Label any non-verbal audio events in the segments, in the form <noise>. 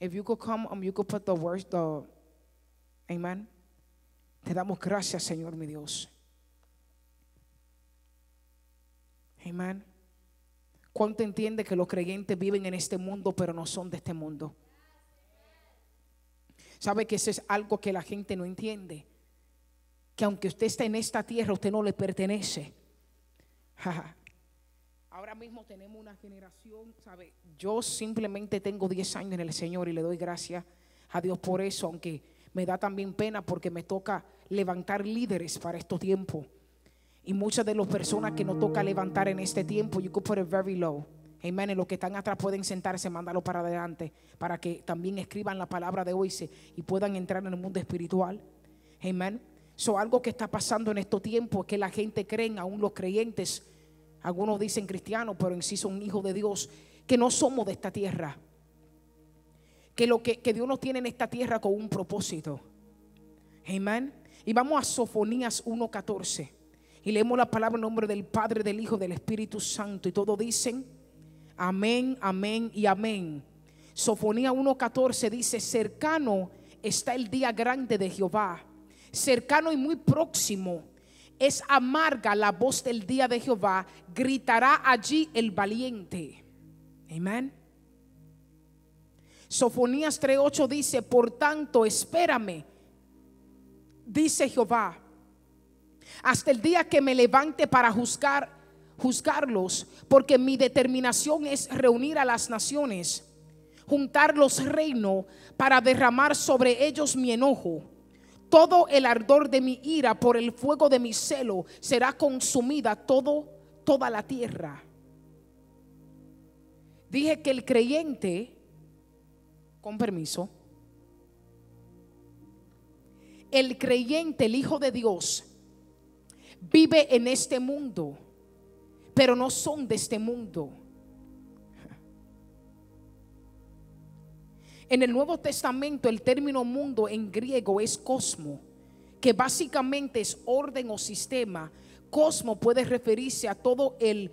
If you could come, um, you could put the words, the, amen. Te damos gracias, Señor, mi Dios. Amén. ¿Cuánto entiende que los creyentes viven en este mundo, pero no son de este mundo? ¿Sabe que eso es algo que la gente no entiende? Que aunque usted esté en esta tierra, usted no le pertenece. <laughs> Ahora mismo tenemos una generación, ¿sabe? Yo simplemente tengo 10 años en el Señor y le doy gracias a Dios por eso, aunque me da también pena porque me toca levantar líderes para estos tiempos. Y muchas de las personas que nos toca levantar en este tiempo, you could put it very low. Amen. Los que están atrás pueden sentarse, mandarlo para adelante, para que también escriban la palabra de hoy y puedan entrar en el mundo espiritual. Amén. So, algo que está pasando en estos tiempos es que la gente cree, aún los creyentes, algunos dicen cristianos, pero en sí son hijos de Dios, que no somos de esta tierra. Que, lo que, que Dios nos tiene en esta tierra con un propósito. Amén. Y vamos a Sofonías 1.14. Y leemos la palabra en nombre del Padre, del Hijo, del Espíritu Santo. Y todos dicen, amén, amén y amén. Sofonía 1.14 dice, cercano está el día grande de Jehová. Cercano y muy próximo es amarga la voz del día de Jehová. Gritará allí el valiente. Amén. Sofonías 3.8 dice, por tanto, espérame, dice Jehová hasta el día que me levante para juzgar, juzgarlos, porque mi determinación es reunir a las naciones, juntar los reinos para derramar sobre ellos mi enojo. Todo el ardor de mi ira por el fuego de mi celo será consumida todo, toda la tierra. Dije que el creyente, con permiso, el creyente, el Hijo de Dios, vive en este mundo, pero no son de este mundo. En el Nuevo Testamento el término mundo en griego es cosmo, que básicamente es orden o sistema. Cosmo puede referirse a todo el,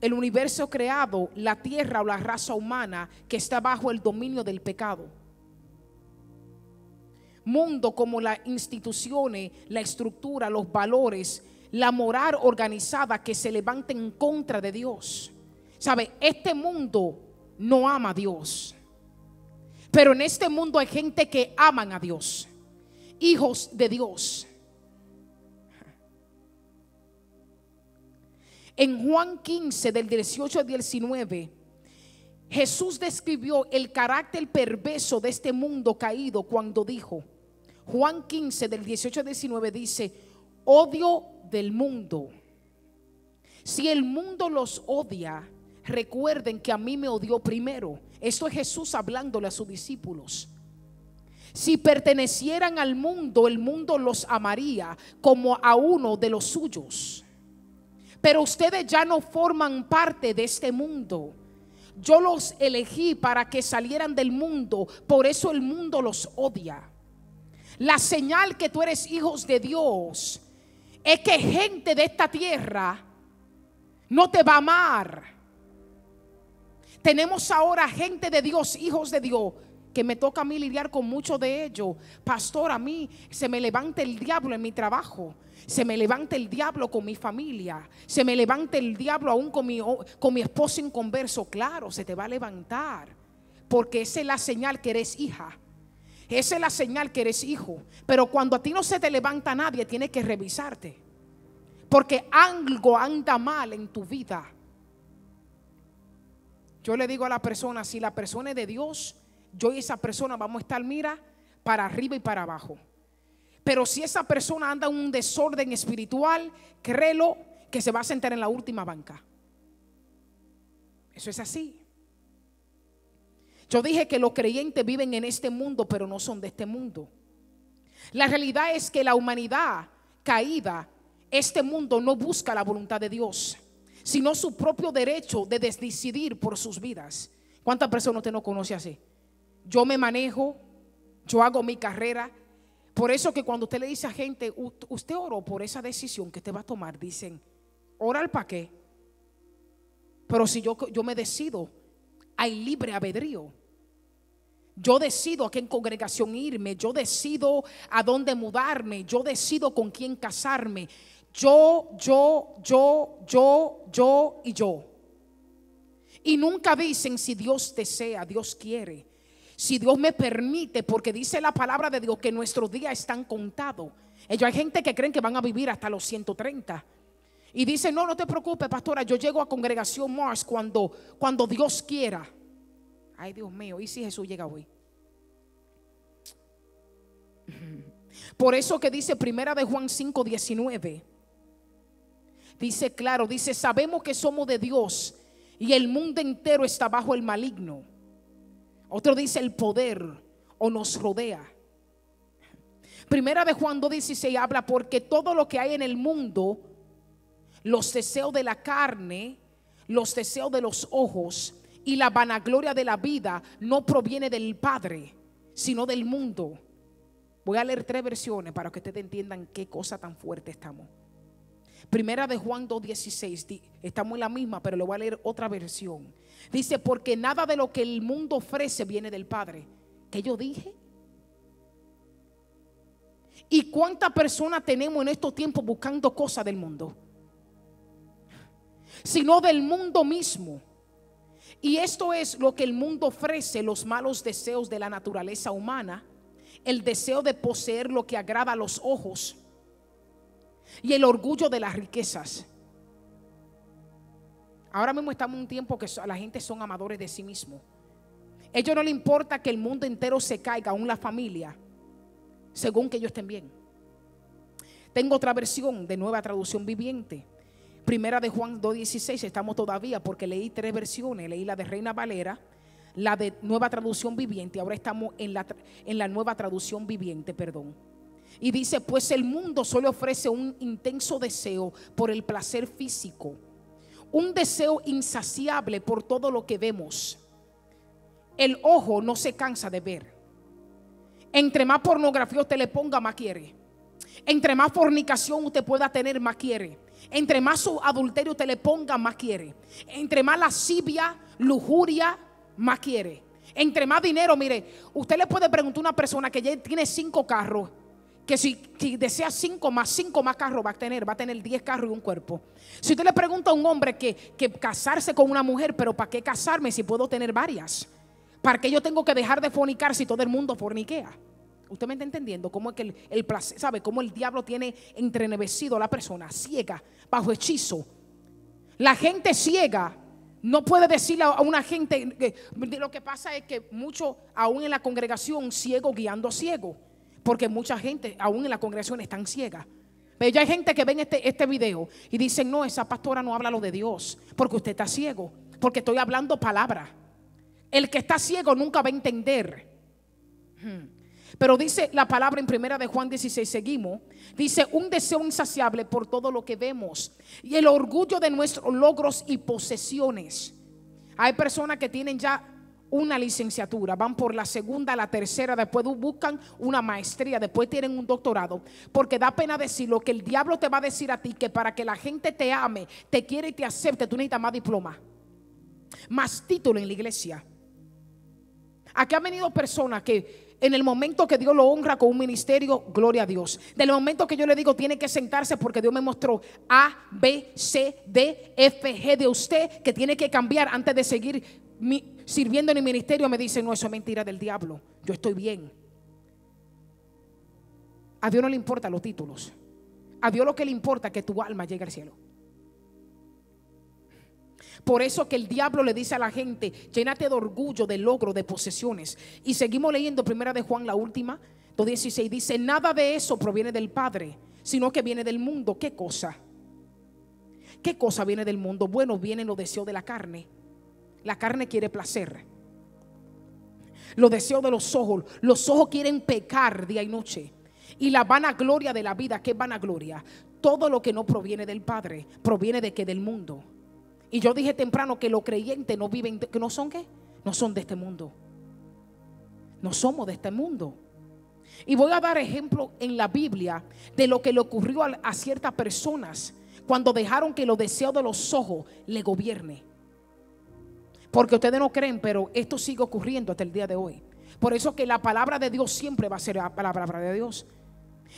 el universo creado, la tierra o la raza humana que está bajo el dominio del pecado mundo como las instituciones, la estructura, los valores, la moral organizada que se levanta en contra de Dios. ¿Sabe? Este mundo no ama a Dios. Pero en este mundo hay gente que aman a Dios. Hijos de Dios. En Juan 15 del 18 al 19 Jesús describió el carácter perverso de este mundo caído cuando dijo, Juan 15 del 18 al 19 dice, odio del mundo. Si el mundo los odia, recuerden que a mí me odió primero. Esto es Jesús hablándole a sus discípulos. Si pertenecieran al mundo, el mundo los amaría como a uno de los suyos. Pero ustedes ya no forman parte de este mundo yo los elegí para que salieran del mundo, por eso el mundo los odia. La señal que tú eres hijos de Dios es que gente de esta tierra no te va a amar. Tenemos ahora gente de Dios, hijos de Dios, que me toca a mí lidiar con muchos de ellos. Pastor, a mí se me levanta el diablo en mi trabajo. Se me levanta el diablo con mi familia. Se me levanta el diablo aún con mi, con mi esposo inconverso. Claro, se te va a levantar. Porque esa es la señal que eres hija. Esa es la señal que eres hijo. Pero cuando a ti no se te levanta nadie, tienes que revisarte. Porque algo anda mal en tu vida. Yo le digo a la persona, si la persona es de Dios, yo y esa persona vamos a estar, mira, para arriba y para abajo. Pero si esa persona anda en un desorden espiritual, créelo que se va a sentar en la última banca. Eso es así. Yo dije que los creyentes viven en este mundo, pero no son de este mundo. La realidad es que la humanidad caída, este mundo no busca la voluntad de Dios, sino su propio derecho de decidir por sus vidas. ¿Cuántas personas usted no conoce así? Yo me manejo, yo hago mi carrera, por eso que cuando usted le dice a gente, usted oró por esa decisión que usted va a tomar, dicen, orar para qué. Pero si yo, yo me decido, hay libre albedrío. Yo decido a qué congregación irme, yo decido a dónde mudarme, yo decido con quién casarme. Yo, yo, yo, yo, yo y yo. Y nunca dicen si Dios desea, Dios quiere, si Dios me permite, porque dice la palabra de Dios que nuestros días están contados. Ellos hay gente que creen que van a vivir hasta los 130. Y dice, no, no te preocupes, pastora, yo llego a congregación Mars cuando, cuando Dios quiera. Ay, Dios mío, ¿y si Jesús llega hoy? Por eso que dice Primera de Juan 5, 19. Dice claro, dice, sabemos que somos de Dios y el mundo entero está bajo el maligno. Otro dice el poder o nos rodea. Primera de Juan 2.16 habla porque todo lo que hay en el mundo, los deseos de la carne, los deseos de los ojos y la vanagloria de la vida no proviene del Padre, sino del mundo. Voy a leer tres versiones para que ustedes entiendan qué cosa tan fuerte estamos. Primera de Juan 2.16, estamos en la misma, pero le voy a leer otra versión. Dice, porque nada de lo que el mundo ofrece viene del Padre. ¿Qué yo dije? ¿Y cuántas personas tenemos en estos tiempos buscando cosas del mundo? Sino del mundo mismo. Y esto es lo que el mundo ofrece, los malos deseos de la naturaleza humana, el deseo de poseer lo que agrada a los ojos y el orgullo de las riquezas. Ahora mismo estamos en un tiempo que la gente son amadores de sí mismo. Ellos no le importa que el mundo entero se caiga, aún la familia, según que ellos estén bien. Tengo otra versión de nueva traducción viviente. Primera de Juan 2.16, estamos todavía porque leí tres versiones. Leí la de Reina Valera, la de nueva traducción viviente. Ahora estamos en la, en la nueva traducción viviente, perdón. Y dice, pues el mundo solo ofrece un intenso deseo por el placer físico, un deseo insaciable por todo lo que vemos. El ojo no se cansa de ver. Entre más pornografía usted le ponga, más quiere. Entre más fornicación usted pueda tener, más quiere. Entre más adulterio usted le ponga, más quiere. Entre más lascivia, lujuria, más quiere. Entre más dinero, mire, usted le puede preguntar a una persona que ya tiene cinco carros que si, desea cinco más, cinco más carros va a tener, va a tener diez carros y un cuerpo. Si usted le pregunta a un hombre que, casarse con una mujer, pero ¿para qué casarme si puedo tener varias? ¿Para qué yo tengo que dejar de fornicar si todo el mundo forniquea? Usted me está entendiendo cómo es que el, placer, ¿sabe? Cómo el diablo tiene entrenevecido a la persona, ciega, bajo hechizo. La gente ciega no puede decirle a una gente, que, lo que pasa es que mucho, aún en la congregación, ciego guiando ciego. Porque mucha gente, aún en la congregación, están ciegas. Pero ya hay gente que ven este, este video y dicen, no, esa pastora no habla lo de Dios, porque usted está ciego, porque estoy hablando palabra. El que está ciego nunca va a entender. Hmm. Pero dice la palabra en primera de Juan 16, seguimos, dice un deseo insaciable por todo lo que vemos y el orgullo de nuestros logros y posesiones. Hay personas que tienen ya una licenciatura, van por la segunda, la tercera, después buscan una maestría, después tienen un doctorado, porque da pena decir lo que el diablo te va a decir a ti, que para que la gente te ame, te quiere y te acepte, tú necesitas más diploma, más título en la iglesia. Aquí han venido personas que en el momento que Dios lo honra con un ministerio, gloria a Dios. Del momento que yo le digo, tiene que sentarse porque Dios me mostró A, B, C, D, F, G de usted, que tiene que cambiar antes de seguir sirviendo en el ministerio me dicen, no, eso es mentira del diablo, yo estoy bien. A Dios no le importan los títulos. A Dios lo que le importa es que tu alma llegue al cielo. Por eso que el diablo le dice a la gente, llénate de orgullo, de logro, de posesiones. Y seguimos leyendo primera de Juan, la última, 2.16, dice, nada de eso proviene del Padre, sino que viene del mundo. ¿Qué cosa? ¿Qué cosa viene del mundo? Bueno, vienen los deseos de la carne la carne quiere placer. Los deseos de los ojos. Los ojos quieren pecar día y noche. Y la vanagloria de la vida, ¿qué vanagloria? Todo lo que no proviene del Padre, proviene de que del mundo. Y yo dije temprano que los creyentes no viven, que no son qué? No son de este mundo. No somos de este mundo. Y voy a dar ejemplo en la Biblia de lo que le ocurrió a, a ciertas personas cuando dejaron que los deseos de los ojos le gobierne. Porque ustedes no creen, pero esto sigue ocurriendo hasta el día de hoy. Por eso que la palabra de Dios siempre va a ser la palabra de Dios.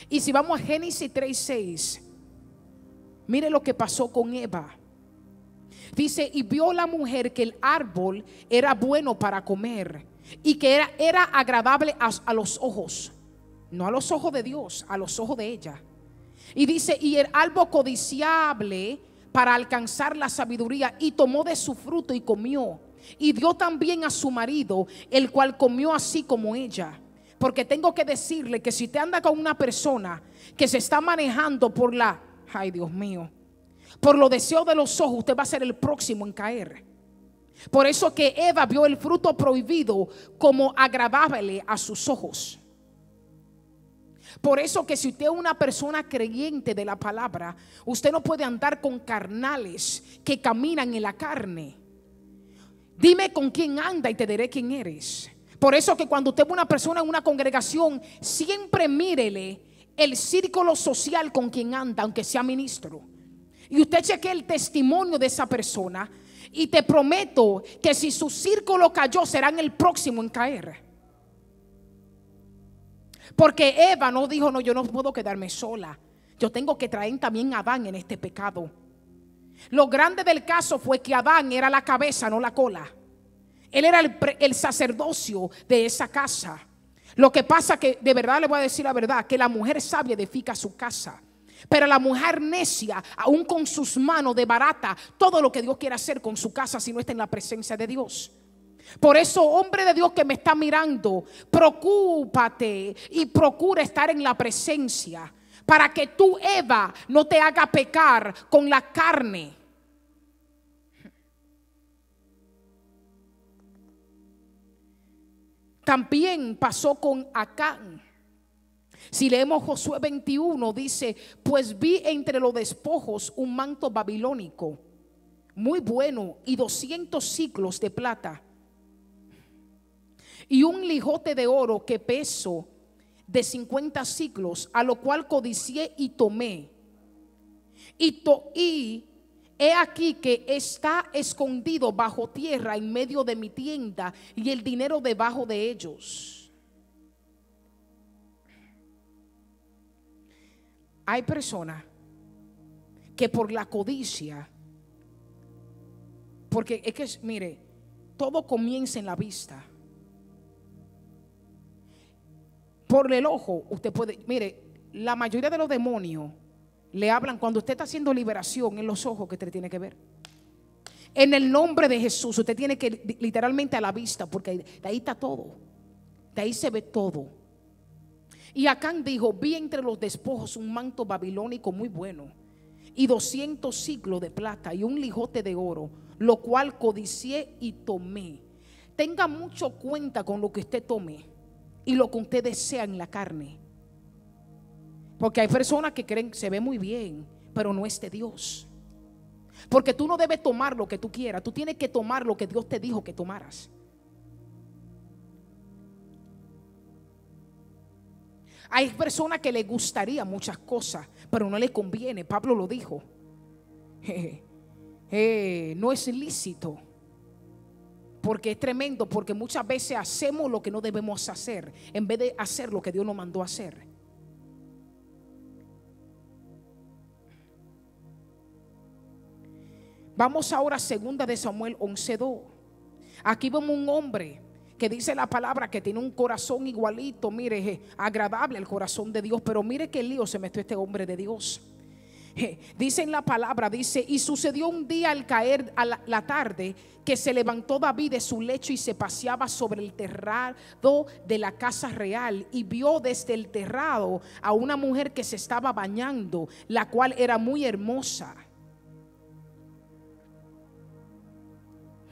Y si vamos a Génesis 3:6, mire lo que pasó con Eva. Dice, y vio la mujer que el árbol era bueno para comer y que era, era agradable a, a los ojos, no a los ojos de Dios, a los ojos de ella. Y dice, y el árbol codiciable para alcanzar la sabiduría y tomó de su fruto y comió. Y dio también a su marido, el cual comió así como ella. Porque tengo que decirle que si te anda con una persona que se está manejando por la, ay Dios mío, por los deseos de los ojos, usted va a ser el próximo en caer. Por eso que Eva vio el fruto prohibido como agradable a sus ojos. Por eso que si usted es una persona creyente de la palabra, usted no puede andar con carnales que caminan en la carne. Dime con quién anda y te diré quién eres. Por eso que cuando usted ve una persona en una congregación, siempre mírele el círculo social con quien anda, aunque sea ministro. Y usted cheque el testimonio de esa persona y te prometo que si su círculo cayó, serán el próximo en caer. Porque Eva no dijo, no, yo no puedo quedarme sola. Yo tengo que traer también a Adán en este pecado. Lo grande del caso fue que Adán era la cabeza, no la cola. Él era el, sacerdocio de esa casa. Lo que pasa que, de verdad le voy a decir la verdad, que la mujer sabia edifica su casa. Pero la mujer necia, aún con sus manos de barata, todo lo que Dios quiere hacer con su casa si no está en la presencia de Dios. Por eso, hombre de Dios que me está mirando, preocúpate y procura estar en la presencia para que tú, Eva, no te haga pecar con la carne. También pasó con Acán. Si leemos Josué 21, dice, pues vi entre los despojos un manto babilónico, muy bueno, y 200 ciclos de plata y un lijote de oro que peso de 50 ciclos, a lo cual codicié y tomé. Y, y he aquí que está escondido bajo tierra en medio de mi tienda y el dinero debajo de ellos. Hay personas que por la codicia, porque es que, mire, todo comienza en la vista. Por el ojo, usted puede, mire, la mayoría de los demonios le hablan cuando usted está haciendo liberación en los ojos que usted tiene que ver. En el nombre de Jesús, usted tiene que literalmente a la vista, porque de ahí está todo. De ahí se ve todo. Y Acán dijo, vi entre los despojos un manto babilónico muy bueno y 200 ciclos de plata y un lijote de oro, lo cual codicié y tomé. Tenga mucho cuenta con lo que usted tome y lo que usted desea en la carne. Porque hay personas que creen que se ve muy bien, pero no es de Dios. Porque tú no debes tomar lo que tú quieras, tú tienes que tomar lo que Dios te dijo que tomaras. Hay personas que le gustaría muchas cosas, pero no le conviene. Pablo lo dijo. <laughs> no es lícito porque es tremendo, porque muchas veces hacemos lo que no debemos hacer, en vez de hacer lo que Dios nos mandó hacer. Vamos ahora a segunda de Samuel 11:2. Aquí vemos un hombre que dice la palabra que tiene un corazón igualito, mire, agradable el corazón de Dios, pero mire qué lío se metió este hombre de Dios. Dice en la palabra, dice, y sucedió un día al caer a la, tarde que se levantó David de su lecho y se paseaba sobre el terrado de la casa real y vio desde el terrado a una mujer que se estaba bañando, la cual era muy hermosa.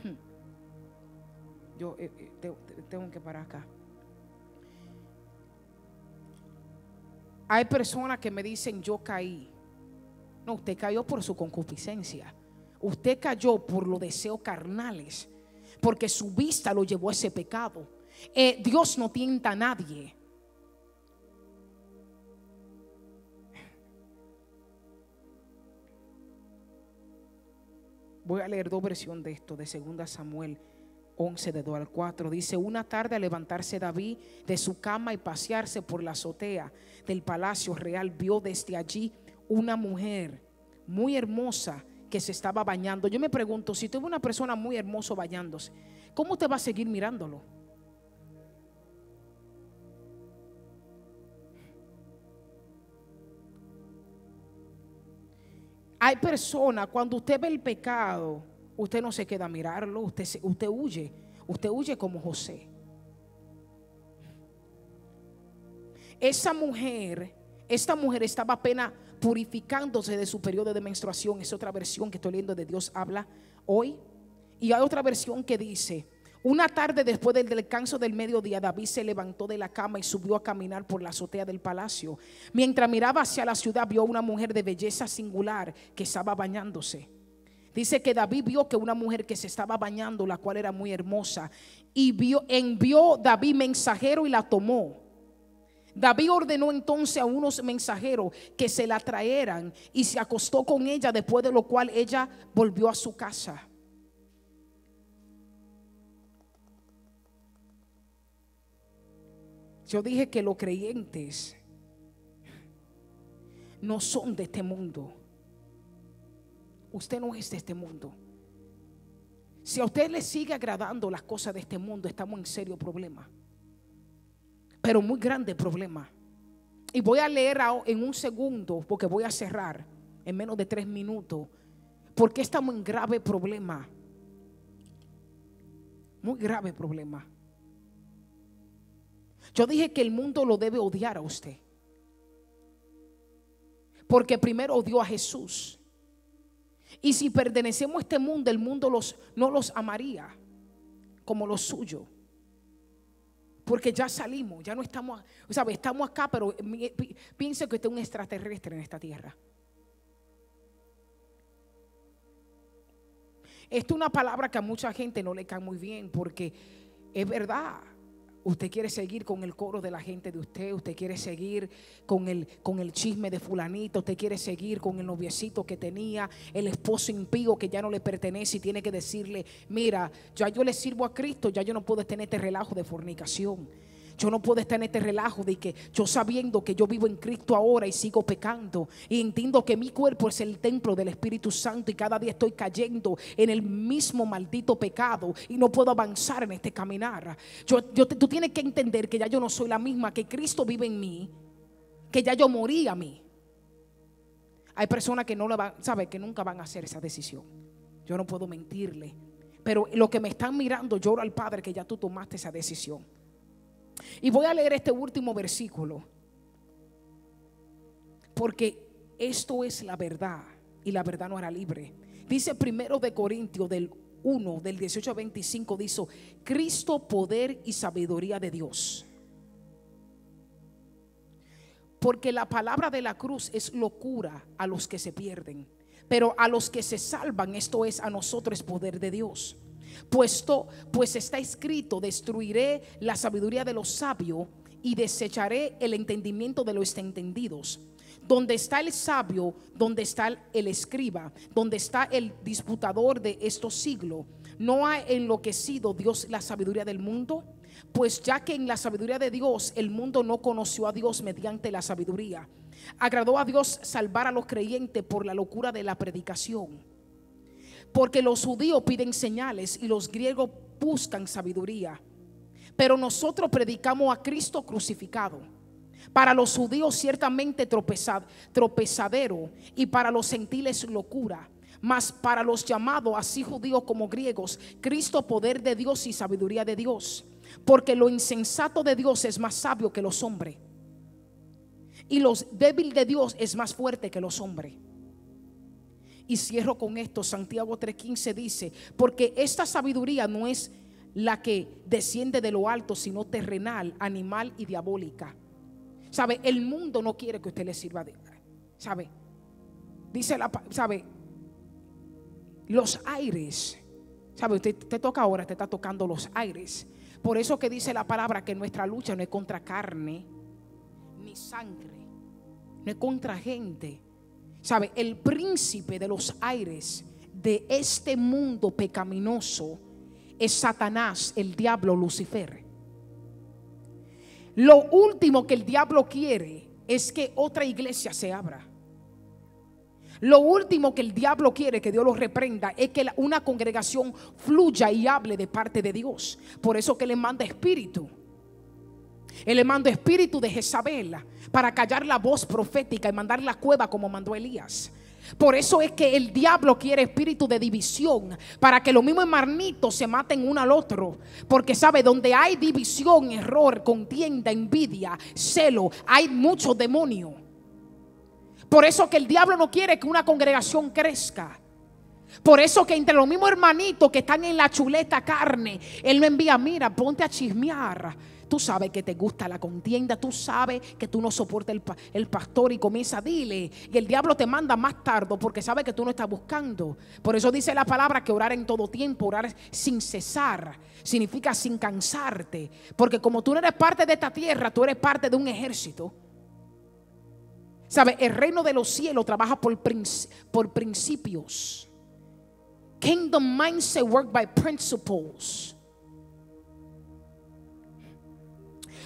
Hmm. Yo eh, eh, tengo que parar acá. Hay personas que me dicen, yo caí. No, usted cayó por su concupiscencia. Usted cayó por los deseos carnales. Porque su vista lo llevó a ese pecado. Eh, Dios no tienta a nadie. Voy a leer dos versiones de esto, de 2 Samuel 11 de 2 al 4. Dice, una tarde al levantarse David de su cama y pasearse por la azotea del palacio real, vio desde allí una mujer muy hermosa que se estaba bañando. Yo me pregunto, si tuve una persona muy hermosa bañándose, ¿cómo te va a seguir mirándolo? Hay personas, cuando usted ve el pecado, usted no se queda a mirarlo, usted, usted huye, usted huye como José. Esa mujer, esta mujer estaba apenas purificándose de su periodo de menstruación. Es otra versión que estoy leyendo de Dios habla hoy. Y hay otra versión que dice, una tarde después del descanso del mediodía, David se levantó de la cama y subió a caminar por la azotea del palacio. Mientras miraba hacia la ciudad, vio una mujer de belleza singular que estaba bañándose. Dice que David vio que una mujer que se estaba bañando, la cual era muy hermosa, y vio, envió David mensajero y la tomó. David ordenó entonces a unos mensajeros que se la traeran y se acostó con ella, después de lo cual ella volvió a su casa. Yo dije que los creyentes no son de este mundo. Usted no es de este mundo. Si a usted le sigue agradando las cosas de este mundo, estamos en serio problema. Pero muy grande problema. Y voy a leer en un segundo, porque voy a cerrar en menos de tres minutos, porque estamos en grave problema. Muy grave problema. Yo dije que el mundo lo debe odiar a usted. Porque primero odió a Jesús. Y si pertenecemos a este mundo, el mundo los, no los amaría como lo suyo. Porque ya salimos, ya no estamos, ¿sabe? estamos acá, pero piense que usted es un extraterrestre en esta tierra. Esto es una palabra que a mucha gente no le cae muy bien porque es verdad. Usted quiere seguir con el coro de la gente de usted, usted quiere seguir con el, con el chisme de fulanito, usted quiere seguir con el noviecito que tenía, el esposo impío que ya no le pertenece y tiene que decirle, mira, ya yo le sirvo a Cristo, ya yo no puedo tener este relajo de fornicación. Yo no puedo estar en este relajo de que yo sabiendo que yo vivo en Cristo ahora y sigo pecando y entiendo que mi cuerpo es el templo del Espíritu Santo y cada día estoy cayendo en el mismo maldito pecado y no puedo avanzar en este caminar. Tú tienes que entender que ya yo no soy la misma, que Cristo vive en mí, que ya yo morí a mí. Hay personas que no le van, sabe, que nunca van a hacer esa decisión. Yo no puedo mentirle. Pero lo que me están mirando, lloro al Padre que ya tú tomaste esa decisión. Y voy a leer este último versículo. Porque esto es la verdad y la verdad no era libre. Dice primero de Corintios del 1, del 18 a 25, dice, Cristo, poder y sabiduría de Dios. Porque la palabra de la cruz es locura a los que se pierden, pero a los que se salvan, esto es a nosotros poder de Dios puesto pues está escrito, destruiré la sabiduría de los sabios y desecharé el entendimiento de los entendidos. Donde está el sabio, donde está el escriba, donde está el disputador de estos siglos, ¿no ha enloquecido Dios la sabiduría del mundo? Pues ya que en la sabiduría de Dios el mundo no conoció a Dios mediante la sabiduría, agradó a Dios salvar a los creyentes por la locura de la predicación porque los judíos piden señales y los griegos buscan sabiduría. Pero nosotros predicamos a Cristo crucificado. Para los judíos ciertamente tropezadero y para los gentiles locura. Mas para los llamados, así judíos como griegos, Cristo poder de Dios y sabiduría de Dios. Porque lo insensato de Dios es más sabio que los hombres. Y los débil de Dios es más fuerte que los hombres. Y cierro con esto, Santiago 3:15 dice, porque esta sabiduría no es la que desciende de lo alto, sino terrenal, animal y diabólica. ¿Sabe? El mundo no quiere que usted le sirva de... ¿Sabe? Dice la... ¿Sabe? Los aires. ¿Sabe? Usted te toca ahora, te está tocando los aires. Por eso que dice la palabra que nuestra lucha no es contra carne ni sangre, no es contra gente, ¿Sabe? El príncipe de los aires de este mundo pecaminoso es Satanás, el diablo Lucifer. Lo último que el diablo quiere es que otra iglesia se abra. Lo último que el diablo quiere que Dios lo reprenda es que una congregación fluya y hable de parte de Dios. Por eso que le manda espíritu. Él le manda espíritu de Jezabel para callar la voz profética y mandar la cueva como mandó Elías. Por eso es que el diablo quiere espíritu de división, para que los mismos hermanitos se maten uno al otro. Porque sabe, donde hay división, error, contienda, envidia, celo, hay mucho demonio. Por eso que el diablo no quiere que una congregación crezca. Por eso que entre los mismos hermanitos que están en la chuleta carne, Él me envía, mira, ponte a chismear Tú sabes que te gusta la contienda, tú sabes que tú no soportas el, pastor y comienza dile. Y el diablo te manda más tarde porque sabe que tú no estás buscando. Por eso dice la palabra que orar en todo tiempo, orar sin cesar, significa sin cansarte. Porque como tú no eres parte de esta tierra, tú eres parte de un ejército. ¿Sabe? El reino de los cielos trabaja por, por principios. Kingdom mindset work by principles.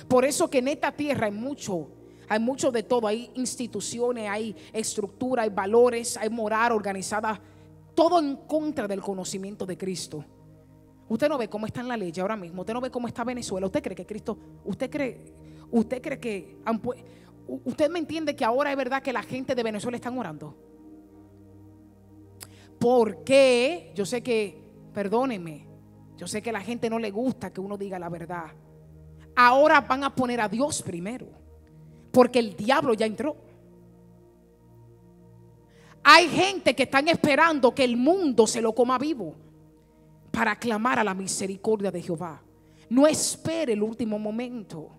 Por eso que en esta tierra hay mucho, hay mucho de todo. Hay instituciones, hay estructura, hay valores, hay moral organizada. Todo en contra del conocimiento de Cristo. Usted no ve cómo está en la ley ahora mismo. Usted no ve cómo está Venezuela. Usted cree que Cristo, usted cree, usted cree que, usted me entiende que ahora es verdad que la gente de Venezuela están orando. Porque yo sé que, perdónenme, yo sé que a la gente no le gusta que uno diga la verdad ahora van a poner a Dios primero, porque el diablo ya entró. Hay gente que están esperando que el mundo se lo coma vivo para clamar a la misericordia de Jehová. No espere el último momento.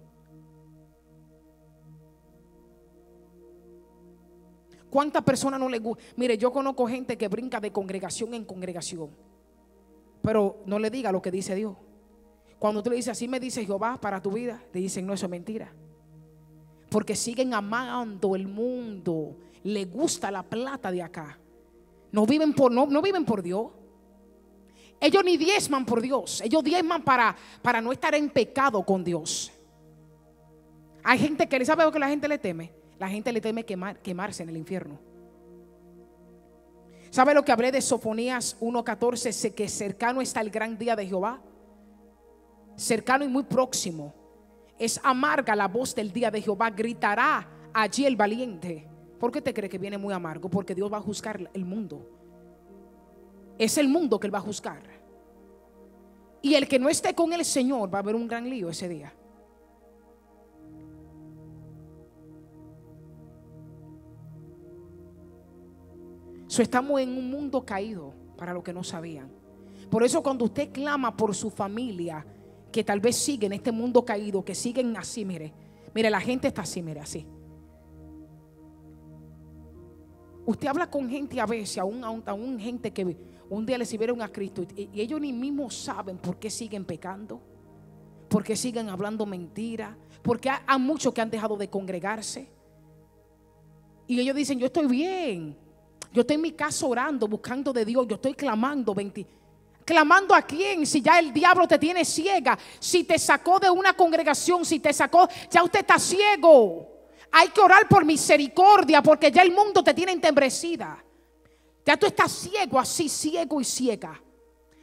¿Cuántas personas no le gusta? Mire, yo conozco gente que brinca de congregación en congregación, pero no le diga lo que dice Dios. Cuando tú le dices, así me dice Jehová para tu vida, te dicen, no, eso es mentira. Porque siguen amando el mundo, le gusta la plata de acá. No viven por, no, no viven por Dios. Ellos ni diezman por Dios. Ellos diezman para, para no estar en pecado con Dios. Hay gente que le sabe lo que la gente le teme. La gente le teme quemar, quemarse en el infierno. ¿Sabe lo que hablé de Sofonías 1.14? Que cercano está el gran día de Jehová cercano y muy próximo. Es amarga la voz del día de Jehová, gritará allí el valiente. ¿Por qué te cree que viene muy amargo? Porque Dios va a juzgar el mundo. Es el mundo que Él va a juzgar. Y el que no esté con el Señor va a haber un gran lío ese día. So, estamos en un mundo caído para los que no sabían. Por eso cuando usted clama por su familia, que tal vez siguen en este mundo caído, que siguen así, mire. Mire, la gente está así, mire, así. Usted habla con gente a veces, aún, aún, gente que un día le sirvieron a Cristo y, ellos ni mismos saben por qué siguen pecando, por qué siguen hablando mentiras, porque hay, muchos que han dejado de congregarse. Y ellos dicen, yo estoy bien, yo estoy en mi casa orando, buscando de Dios, yo estoy clamando 20. ¿Clamando a quién? Si ya el diablo te tiene ciega. Si te sacó de una congregación, si te sacó, ya usted está ciego. Hay que orar por misericordia porque ya el mundo te tiene entembrecida. Ya tú estás ciego, así ciego y ciega.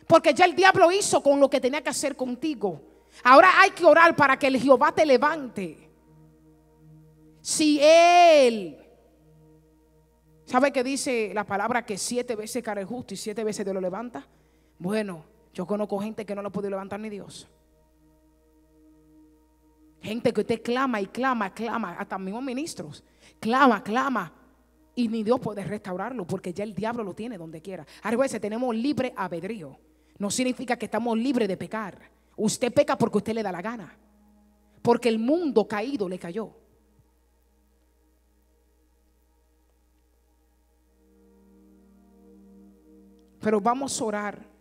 Porque ya el diablo hizo con lo que tenía que hacer contigo. Ahora hay que orar para que el Jehová te levante. Si Él, ¿sabe que dice la palabra que siete veces cae justo y siete veces te lo levanta? Bueno, yo conozco gente que no lo puede levantar ni Dios. Gente que usted clama y clama, clama, hasta mismos ministros. Clama, clama. Y ni Dios puede restaurarlo porque ya el diablo lo tiene donde quiera. Veces tenemos libre albedrío. No significa que estamos libres de pecar. Usted peca porque usted le da la gana. Porque el mundo caído le cayó. Pero vamos a orar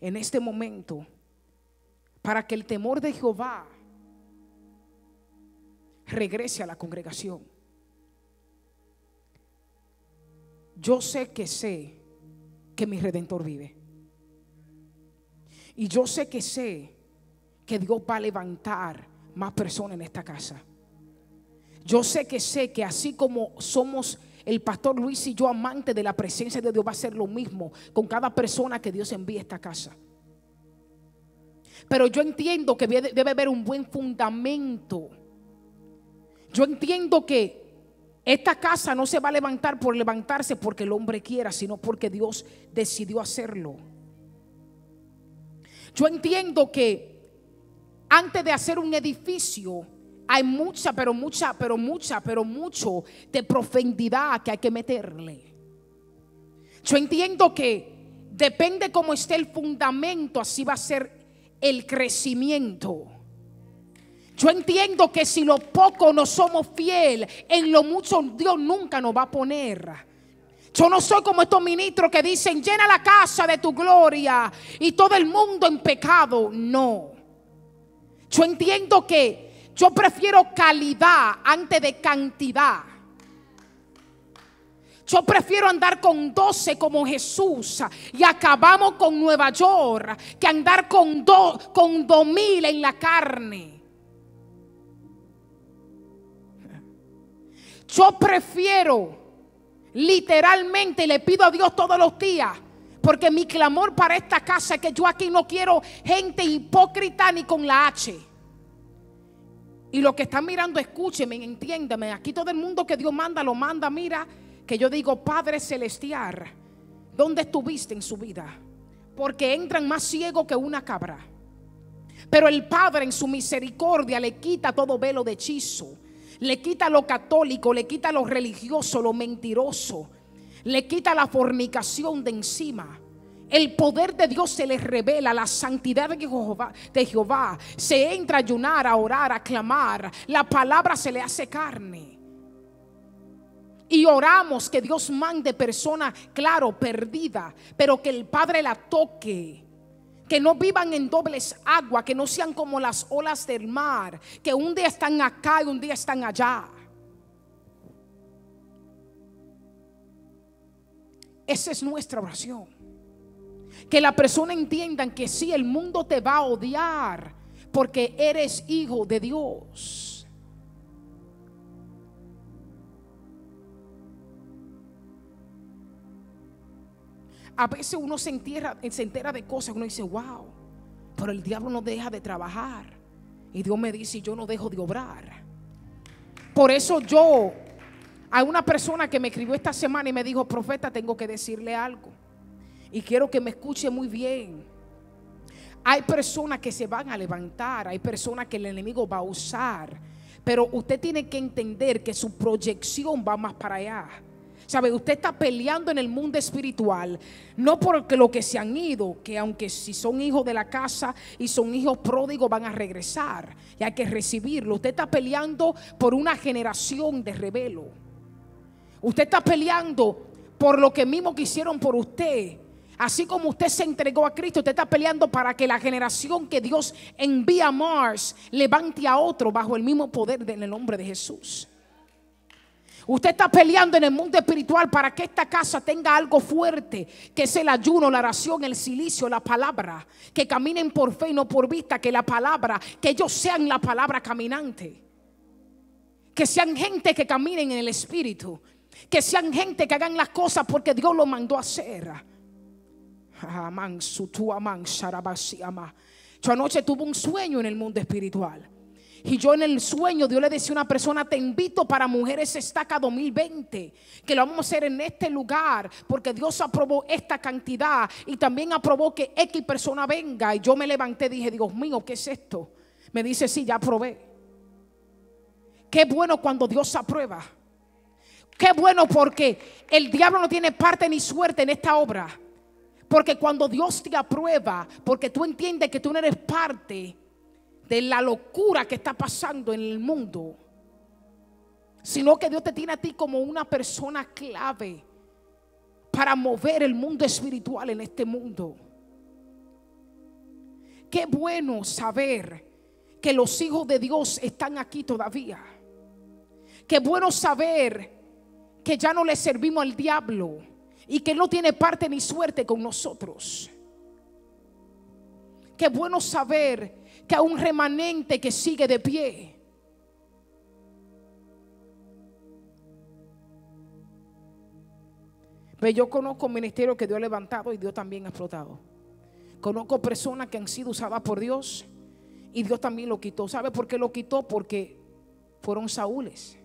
en este momento para que el temor de Jehová regrese a la congregación. Yo sé que sé que mi redentor vive. Y yo sé que sé que Dios va a levantar más personas en esta casa. Yo sé que sé que así como somos el pastor Luis y yo amantes de la presencia de Dios, va a ser lo mismo con cada persona que Dios envíe a esta casa. Pero yo entiendo que debe haber un buen fundamento. Yo entiendo que esta casa no se va a levantar por levantarse porque el hombre quiera, sino porque Dios decidió hacerlo. Yo entiendo que antes de hacer un edificio hay mucha, pero mucha, pero mucha, pero mucho de profundidad que hay que meterle. Yo entiendo que depende cómo esté el fundamento, así va a ser el crecimiento. Yo entiendo que si lo poco no somos fiel, en lo mucho Dios nunca nos va a poner. Yo no soy como estos ministros que dicen, llena la casa de tu gloria y todo el mundo en pecado. No. Yo entiendo que yo prefiero calidad antes de cantidad. Yo prefiero andar con 12 como Jesús y acabamos con Nueva York que andar con, dos con dos mil en la carne. Yo prefiero, literalmente, le pido a Dios todos los días, porque mi clamor para esta casa es que yo aquí no quiero gente hipócrita ni con la H. Y lo que están mirando, escúcheme, entiéndame. Aquí todo el mundo que Dios manda, lo manda. Mira, que yo digo, Padre Celestial, ¿dónde estuviste en su vida? Porque entran más ciegos que una cabra. Pero el Padre en su misericordia le quita todo velo de hechizo le quita lo católico, le quita lo religioso, lo mentiroso, le quita la fornicación de encima. El poder de Dios se les revela, la santidad de Jehová, de Jehová. Se entra a ayunar, a orar, a clamar. La palabra se le hace carne. Y oramos que Dios mande persona, claro, perdida, pero que el Padre la toque que no vivan en dobles aguas, que no sean como las olas del mar, que un día están acá y un día están allá. Esa es nuestra oración. Que la persona entienda que si el mundo te va a odiar porque eres hijo de Dios. A veces uno se, entierra, se entera de cosas, uno dice, wow, pero el diablo no deja de trabajar. Y Dios me dice, yo no dejo de obrar. Por eso yo, hay una persona que me escribió esta semana y me dijo, profeta, tengo que decirle algo. Y quiero que me escuche muy bien. Hay personas que se van a levantar, hay personas que el enemigo va a usar. Pero usted tiene que entender que su proyección va más para allá. ¿Sabe? Usted está peleando en el mundo espiritual, no porque lo que se han ido, que aunque si son hijos de la casa y son hijos pródigos van a regresar y hay que recibirlo. Usted está peleando por una generación de rebelo. Usted está peleando por lo que mismo que hicieron por usted. Así como usted se entregó a Cristo, usted está peleando para que la generación que Dios envía a Mars levante a otro bajo el mismo poder en el nombre de Jesús. Usted está peleando en el mundo espiritual para que esta casa tenga algo fuerte, que es el ayuno, la oración, el silicio, la palabra. Que caminen por fe y no por vista, que la palabra, que ellos sean la palabra caminante. Que sean gente que caminen en el espíritu. Que sean gente que hagan las cosas porque Dios lo mandó a hacer. Yo anoche tuve un sueño en el mundo espiritual. Y yo en el sueño, Dios le decía a una persona, te invito para Mujeres Estaca 2020, que lo vamos a hacer en este lugar, porque Dios aprobó esta cantidad y también aprobó que X persona venga. Y yo me levanté y dije, Dios mío, ¿qué es esto? Me dice, sí, ya aprobé. Qué bueno cuando Dios aprueba. Qué bueno porque el diablo no tiene parte ni suerte en esta obra. Porque cuando Dios te aprueba, porque tú entiendes que tú no eres parte, de la locura que está pasando en el mundo, sino que Dios te tiene a ti como una persona clave para mover el mundo espiritual en este mundo. Qué bueno saber que los hijos de Dios están aquí todavía. Qué bueno saber que ya no le servimos al diablo y que no tiene parte ni suerte con nosotros. Qué bueno saber que hay un remanente que sigue de pie. Pero yo conozco ministerios que Dios ha levantado y Dios también ha explotado. Conozco personas que han sido usadas por Dios y Dios también lo quitó. ¿Sabe por qué lo quitó? Porque fueron saúles.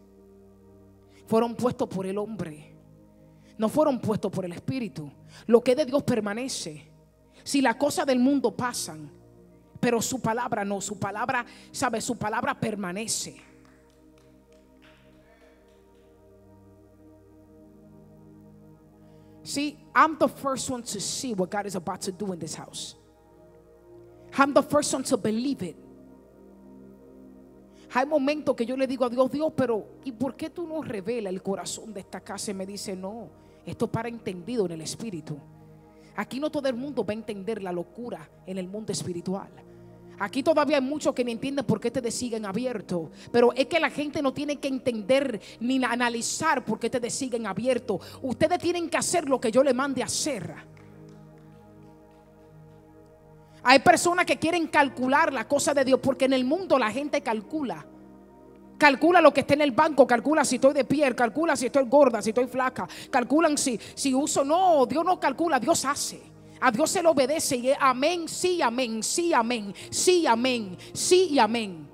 Fueron puestos por el hombre. No fueron puestos por el Espíritu. Lo que es de Dios permanece. Si las cosas del mundo pasan, pero su palabra no, su palabra, ¿sabe? Su palabra permanece. See, I'm the first one to see what God is about to do in this house. I'm the first one to believe it. Hay momentos que yo le digo a Dios, Dios, pero ¿y por qué tú no revelas el corazón de esta casa? Y me dice, no, esto es para entendido en el espíritu. Aquí no todo el mundo va a entender la locura en el mundo espiritual. Aquí todavía hay muchos que no entienden por qué te siguen abierto. Pero es que la gente no tiene que entender ni analizar por qué te siguen abierto. Ustedes tienen que hacer lo que yo le mande a hacer. Hay personas que quieren calcular la cosa de Dios porque en el mundo la gente calcula. Calcula lo que está en el banco, calcula si estoy de pie, calcula si estoy gorda, si estoy flaca, calculan si, si uso. No, Dios no calcula, Dios hace. A Dios se le obedece y amén, sí, amén, sí, amén, sí, amén, sí y amén.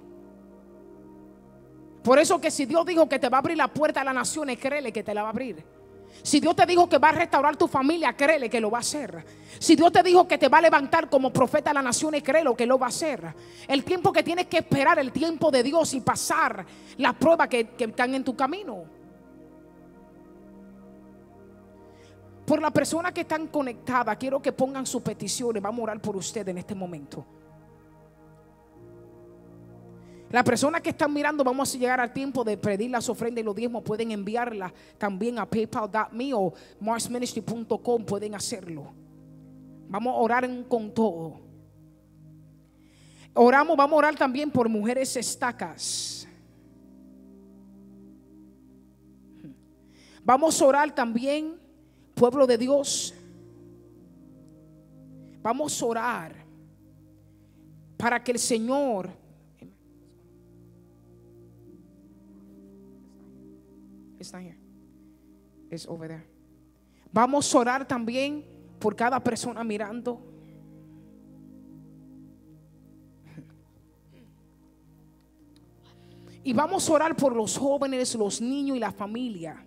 Por eso que si Dios dijo que te va a abrir la puerta a las naciones, créele que te la va a abrir. Si Dios te dijo que va a restaurar tu familia, créele que lo va a hacer. Si Dios te dijo que te va a levantar como profeta a las naciones, créelo que lo va a hacer. El tiempo que tienes que esperar, el tiempo de Dios y pasar las pruebas que, están en tu camino. Por la persona que están conectada, quiero que pongan sus peticiones. Vamos a orar por usted en este momento. La persona que están mirando, vamos a llegar al tiempo de pedir las ofrendas y los diezmos. Pueden enviarlas también a paypal.me o marsministry.com. Pueden hacerlo. Vamos a orar con todo. Oramos, vamos a orar también por mujeres estacas. Vamos a orar también Pueblo de Dios, vamos a orar para que el Señor está here. It's over there. Vamos a orar también por cada persona mirando. Y vamos a orar por los jóvenes, los niños y la familia.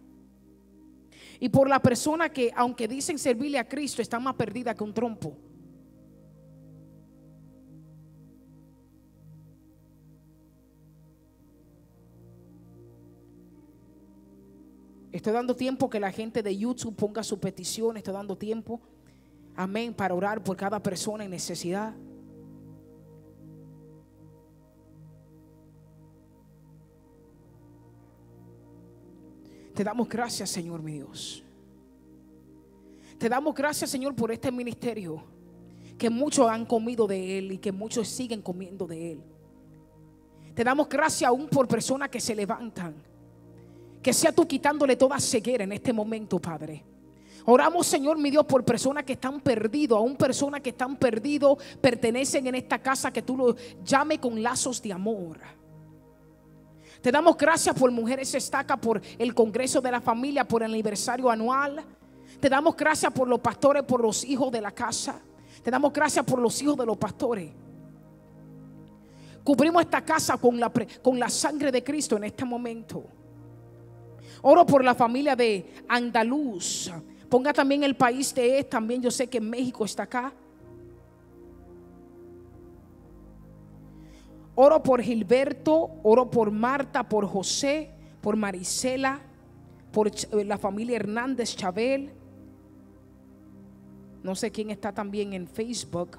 Y por la persona que, aunque dicen servirle a Cristo, está más perdida que un trompo. Estoy dando tiempo que la gente de YouTube ponga su petición. Estoy dando tiempo, amén, para orar por cada persona en necesidad. Te damos gracias, Señor, mi Dios. Te damos gracias, Señor, por este ministerio. Que muchos han comido de él y que muchos siguen comiendo de él. Te damos gracias aún por personas que se levantan. Que sea tú quitándole toda ceguera en este momento, Padre. Oramos, Señor, mi Dios, por personas que están perdidos, aún personas que están perdidos, pertenecen en esta casa, que tú lo llame con lazos de amor. Te damos gracias por Mujeres Estaca, por el Congreso de la Familia, por el aniversario anual. Te damos gracias por los pastores, por los hijos de la casa. Te damos gracias por los hijos de los pastores. Cubrimos esta casa con la, con la sangre de Cristo en este momento. Oro por la familia de Andaluz. Ponga también el país de él. También yo sé que México está acá. Oro por Gilberto, oro por Marta, por José, por Marisela, por eh, la familia Hernández Chabel. No sé quién está también en Facebook.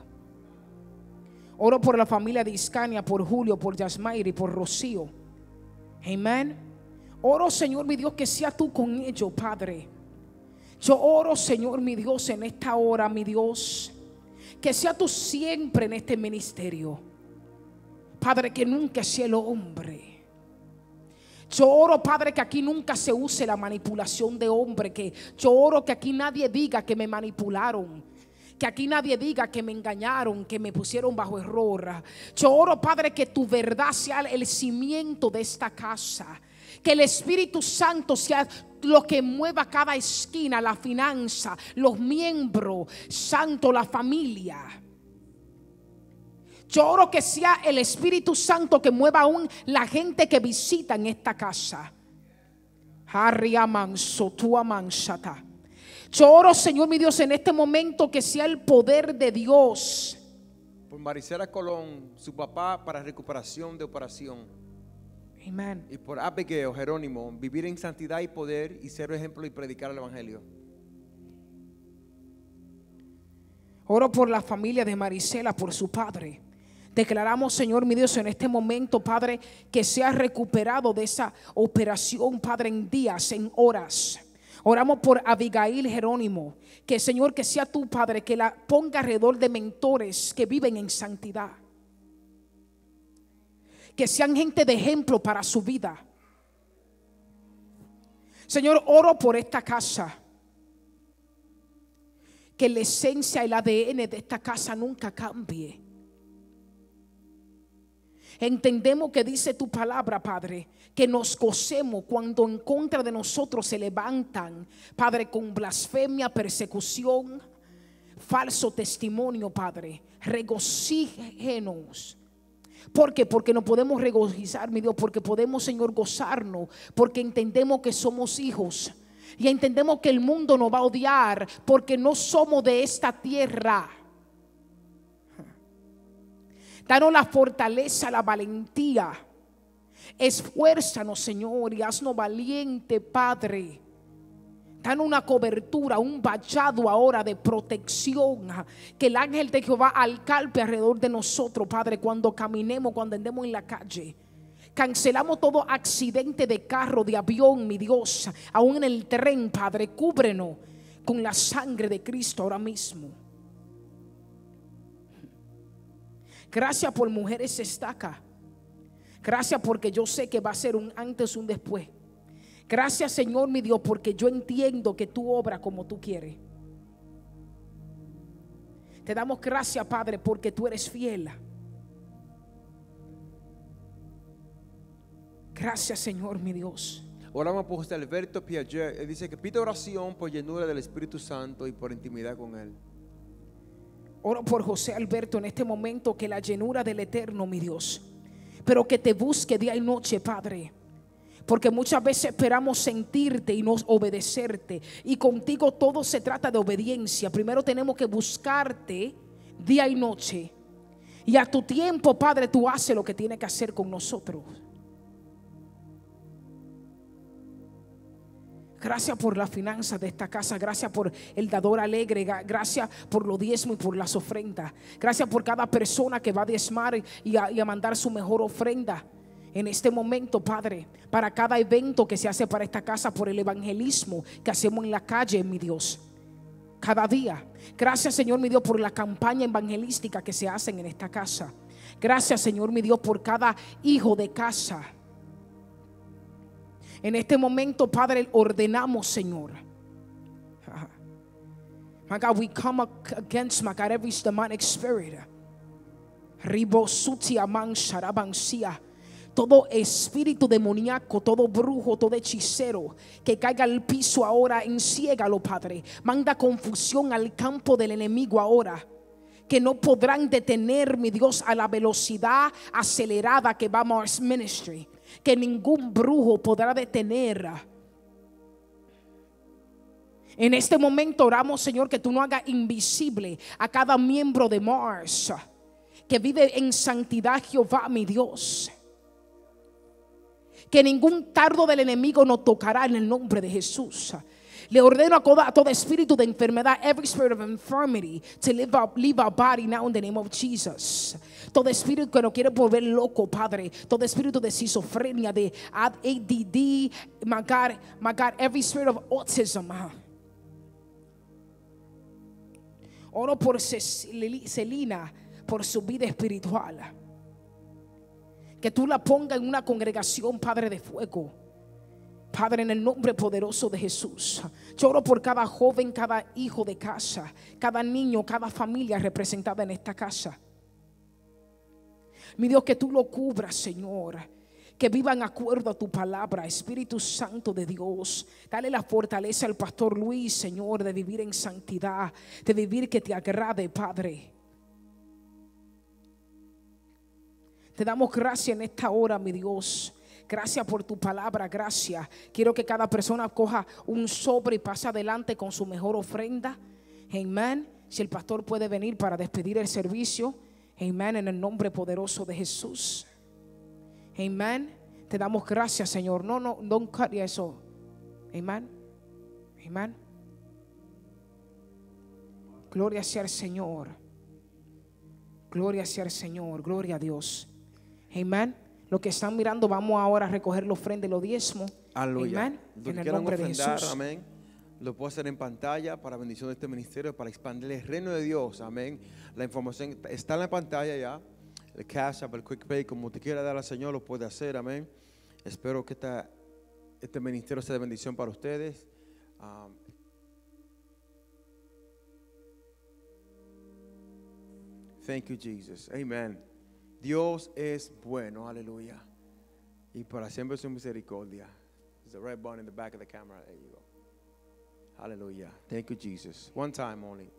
Oro por la familia de Iscania, por Julio, por Yasmairi, por Rocío. Amén. Oro, Señor mi Dios, que sea tú con ellos, Padre. Yo oro, Señor mi Dios, en esta hora, mi Dios, que sea tú siempre en este ministerio. Padre, que nunca sea el hombre. Yo oro, Padre, que aquí nunca se use la manipulación de hombre. Que yo oro que aquí nadie diga que me manipularon. Que aquí nadie diga que me engañaron, que me pusieron bajo error. Yo oro, Padre, que tu verdad sea el cimiento de esta casa. Que el Espíritu Santo sea lo que mueva cada esquina, la finanza, los miembros, santo, la familia. Yo oro que sea el Espíritu Santo que mueva aún la gente que visita en esta casa. Yo oro, Señor mi Dios, en este momento que sea el poder de Dios. Por Maricela Colón, su papá para recuperación de operación. Y por Abigail Jerónimo, vivir en santidad y poder y ser ejemplo y predicar el Evangelio. Oro por la familia de Marisela, por su padre. Declaramos, Señor mi Dios, en este momento, Padre, que sea recuperado de esa operación, Padre, en días, en horas. Oramos por Abigail Jerónimo, que Señor, que sea tu Padre, que la ponga alrededor de mentores que viven en santidad. Que sean gente de ejemplo para su vida. Señor, oro por esta casa. Que la esencia y el ADN de esta casa nunca cambie. Entendemos que dice tu palabra, Padre, que nos gocemos cuando en contra de nosotros se levantan, Padre, con blasfemia, persecución, falso testimonio, Padre. Regocíjenos. ¿Por qué? Porque no podemos regocijar, mi Dios, porque podemos, Señor, gozarnos, porque entendemos que somos hijos. Y entendemos que el mundo nos va a odiar porque no somos de esta tierra. Danos la fortaleza, la valentía. Esfuérzanos, Señor, y haznos valiente, Padre. Danos una cobertura, un vallado ahora de protección. Que el ángel de Jehová alcalpe alrededor de nosotros, Padre, cuando caminemos, cuando andemos en la calle. Cancelamos todo accidente de carro, de avión, mi Dios. Aún en el tren, Padre, cúbrenos con la sangre de Cristo ahora mismo. Gracias por mujeres estaca. Gracias porque yo sé que va a ser un antes, un después. Gracias Señor mi Dios porque yo entiendo que tú obras como tú quieres. Te damos gracias Padre porque tú eres fiel. Gracias Señor mi Dios. Oramos por José Alberto Piaget. Él dice que pide oración por llenura del Espíritu Santo y por intimidad con Él. Oro por José Alberto en este momento que la llenura del eterno, mi Dios, pero que te busque día y noche, Padre. Porque muchas veces esperamos sentirte y no obedecerte. Y contigo todo se trata de obediencia. Primero tenemos que buscarte día y noche. Y a tu tiempo, Padre, tú haces lo que tienes que hacer con nosotros. Gracias por la finanza de esta casa. Gracias por el dador alegre. Gracias por lo diezmo y por las ofrendas. Gracias por cada persona que va a diezmar y a, mandar su mejor ofrenda en este momento, Padre, para cada evento que se hace para esta casa, por el evangelismo que hacemos en la calle, mi Dios, cada día. Gracias, Señor, mi Dios, por la campaña evangelística que se hacen en esta casa. Gracias, Señor, mi Dios, por cada hijo de casa. En este momento, Padre, ordenamos, Señor. My God, we come against, my God, every demonic spirit. Todo espíritu demoníaco, todo brujo, todo hechicero que caiga al piso ahora, enciégalo, Padre. Manda confusión al campo del enemigo ahora que no podrán detener, mi Dios, a la velocidad acelerada que va Mars Ministry que ningún brujo podrá detener. En este momento oramos, Señor, que tú no hagas invisible a cada miembro de Mars que vive en santidad, Jehová, mi Dios. Que ningún tardo del enemigo nos tocará en el nombre de Jesús. Le ordeno a todo, espíritu de enfermedad, every spirit of infirmity, to live our, leave our body now in the name of Jesus. Todo espíritu que no quiere volver loco, Padre. Todo espíritu de esquizofrenia, de ADD, my God, my God, every spirit of autism. Oro por Celina, por su vida espiritual. Que tú la pongas en una congregación, Padre de fuego Padre, en el nombre poderoso de Jesús, yo oro por cada joven, cada hijo de casa, cada niño, cada familia representada en esta casa. Mi Dios, que tú lo cubras, Señor. Que vivan acuerdo a tu palabra, Espíritu Santo de Dios. Dale la fortaleza al pastor Luis, Señor, de vivir en santidad, de vivir que te agrade, Padre. Te damos gracias en esta hora, mi Dios. Gracias por tu palabra, gracias. Quiero que cada persona coja un sobre y pase adelante con su mejor ofrenda. Amén. Si el pastor puede venir para despedir el servicio. Amén. En el nombre poderoso de Jesús. Amén. Te damos gracias, Señor. No, no, don't cut eso. Amén. Amén. Gloria sea el Señor. Gloria sea el Señor. Gloria a Dios. Amén. Lo que están mirando, vamos ahora a recoger la ofrenda y los diezmos. Aleluya. Amén. Lo que En el de ofrendar, Jesús. amén. Lo puedo hacer en pantalla para bendición de este ministerio, para expandir el reino de Dios. Amén. La información está en la pantalla ya. El cash app, el quick pay, como te quiera dar al Señor, lo puede hacer. Amén. Espero que esta- este ministerio sea de bendición para ustedes. Um, thank you, Jesus. Amen. Dios es bueno. Aleluya. Y para siempre su misericordia. There's a red button in the back of the camera. There you go. Hallelujah. Thank you, Jesus. One time only.